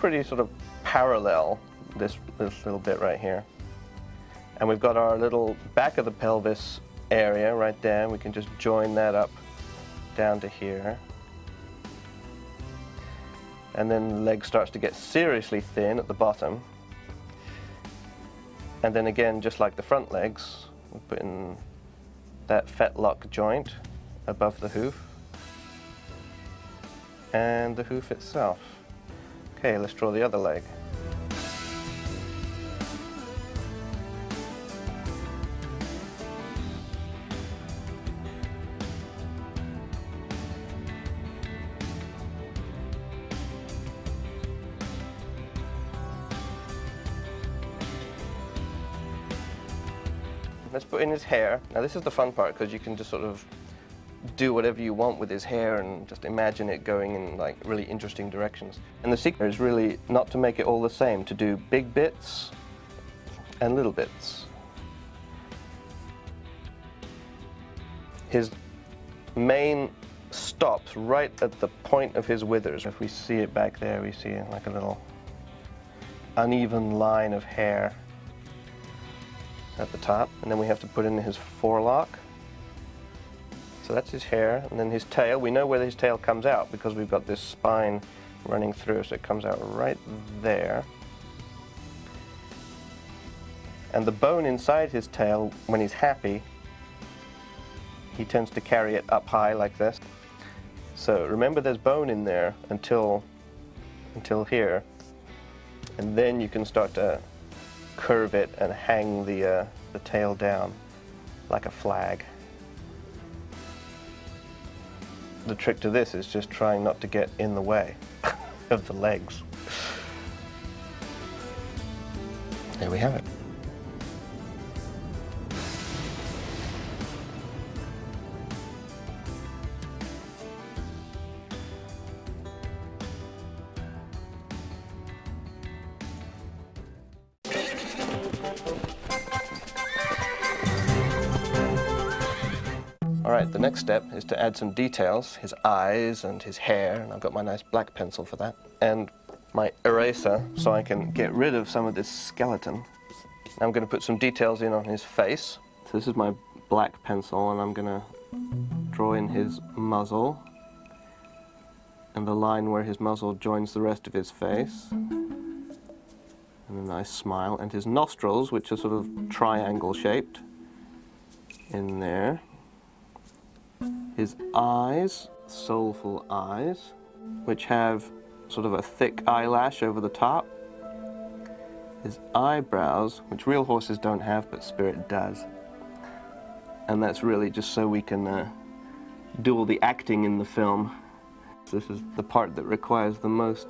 pretty sort of parallel, this, this little bit right here. And we've got our little back of the pelvis area right there. We can just join that up down to here. And then the leg starts to get seriously thin at the bottom. And then again, just like the front legs, we put in that fetlock joint above the hoof and the hoof itself. Okay, let's draw the other leg. Let's put in his hair. Now this is the fun part because you can just sort of do whatever you want with his hair and just imagine it going in like really interesting directions. And the secret is really not to make it all the same, to do big bits and little bits. His mane stops right at the point of his withers. If we see it back there, we see like a little uneven line of hair at the top. And then we have to put in his forelock. So that's his hair. And then his tail, we know where his tail comes out because we've got this spine running through, so it comes out right there. And the bone inside his tail, when he's happy, he tends to carry it up high like this. So remember there's bone in there until, until here. And then you can start to curve it and hang the, uh, the tail down like a flag. The trick to this is just trying not to get in the way of the legs. There we have it. The next step is to add some details, his eyes and his hair, and I've got my nice black pencil for that, and my eraser so I can get rid of some of this skeleton. I'm going to put some details in on his face. So this is my black pencil, and I'm going to draw in his muzzle, and the line where his muzzle joins the rest of his face. And a nice smile, and his nostrils, which are sort of triangle shaped, in there his eyes, soulful eyes, which have sort of a thick eyelash over the top. His eyebrows, which real horses don't have, but Spirit does. And that's really just so we can uh, do all the acting in the film. This is the part that requires the most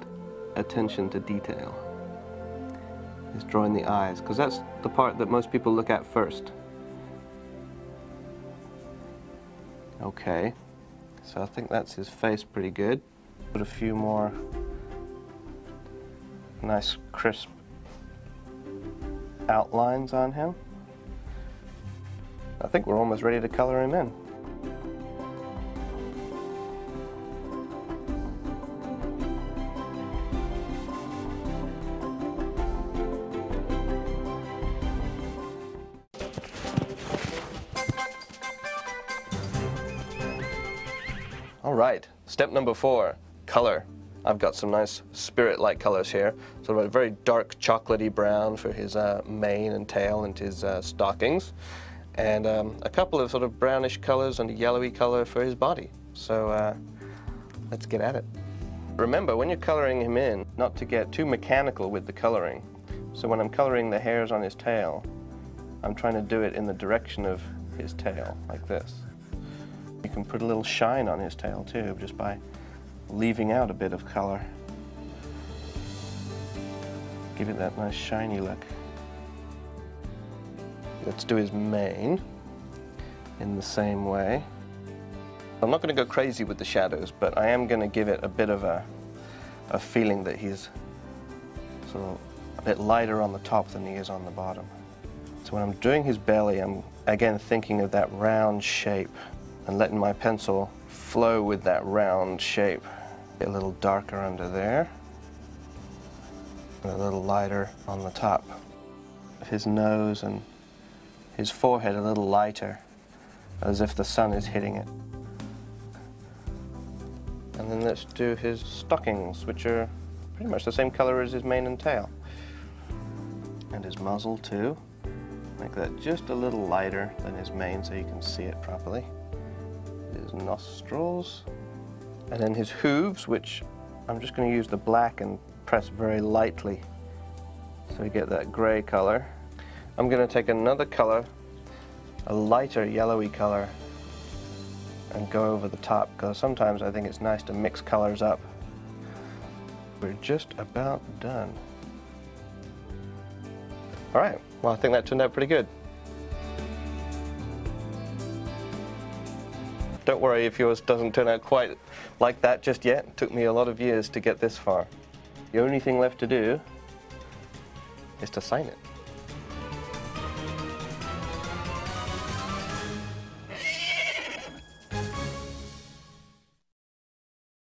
attention to detail, is drawing the eyes, because that's the part that most people look at first. Okay, so I think that's his face pretty good. Put a few more nice crisp outlines on him. I think we're almost ready to color him in. Right, step number four, color. I've got some nice spirit-like colors here. So a very dark chocolatey brown for his uh, mane and tail and his uh, stockings. And um, a couple of sort of brownish colors and a yellowy color for his body. So uh, let's get at it. Remember, when you're coloring him in, not to get too mechanical with the coloring. So when I'm coloring the hairs on his tail, I'm trying to do it in the direction of his tail, like this. You can put a little shine on his tail too, just by leaving out a bit of color. Give it that nice shiny look. Let's do his mane in the same way. I'm not going to go crazy with the shadows, but I am going to give it a bit of a, a feeling that he's sort of a bit lighter on the top than he is on the bottom. So when I'm doing his belly, I'm again thinking of that round shape and letting my pencil flow with that round shape. A little darker under there. and a little lighter on the top. His nose and his forehead a little lighter, as if the sun is hitting it. And then let's do his stockings, which are pretty much the same color as his mane and tail. And his muzzle too. Make that just a little lighter than his mane so you can see it properly. His nostrils. And then his hooves, which I'm just going to use the black and press very lightly so we get that gray color. I'm going to take another color, a lighter yellowy color, and go over the top because sometimes I think it's nice to mix colors up. We're just about done. All right, well I think that turned out pretty good. Don't worry if yours doesn't turn out quite like that just yet. It took me a lot of years to get this far. The only thing left to do is to sign it.